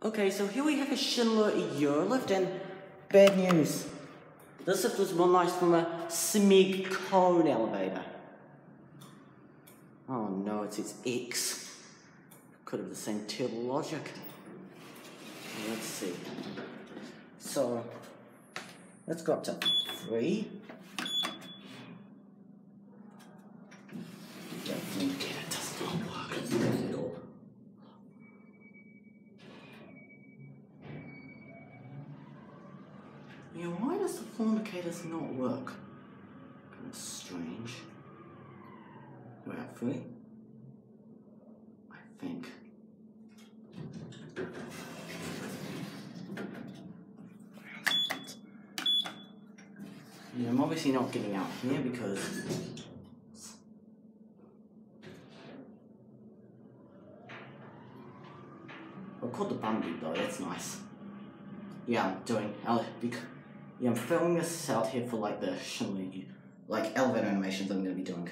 Okay, so here we have a Schindler Eurolift and bad news. This lift was nice from a SMAEG cone elevator. Oh no, it's its X. Could have the same terrible logic. Let's see. So, let's go up to three. Yeah, why does the floor indicators not work? Kind of strange. I have three? I think. Yeah, I'm obviously not getting out here because I called the Bumby though, that's nice. Yeah, I'm doing, because yeah, I'm filming this out here for like the Schindler, like elevator animations I'm gonna be doing.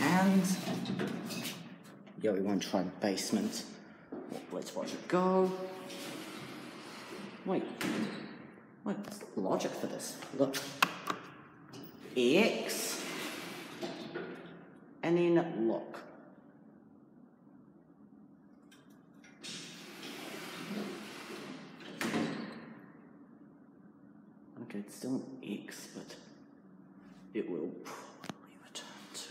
And yeah, we want to try the basement. Let's watch it go. Wait, wait, what's the logic for this? Look, X, and then look. Okay, it's still X, but it will probably return to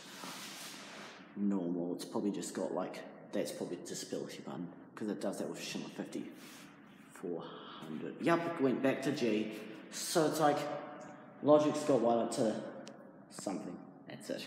normal. It's probably just got like, that's probably disability button, because it does that with Schindler 50. 400. Yep, it went back to G. So it's like, logic's got up to something. That's it.